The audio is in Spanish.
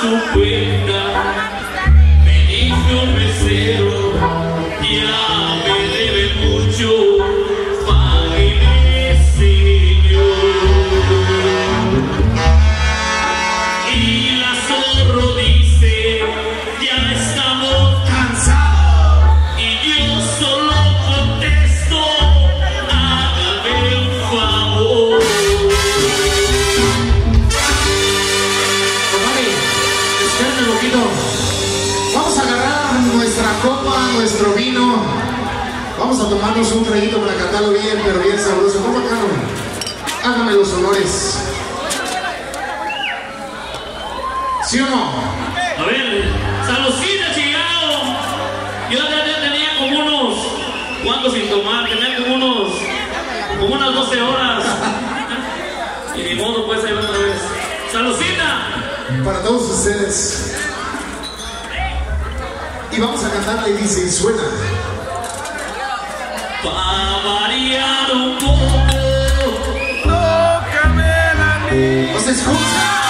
to win copa, nuestro vino. Vamos a tomarnos un traguito para cantarlo bien, pero bien sabroso. ¿Cómo acá? Hágame los honores. ¿Sí o no? A ver, saludcita, chingado. Yo ya, tenía como unos, ¿cuántos sin tomar? Tenía como unos, como unas 12 horas. Y ni modo, pues ahí otra vez. Saludcita. Para todos ustedes. Y vamos a cantarla y dice, y suena. Pa' variar un poco. ¿No se escucha?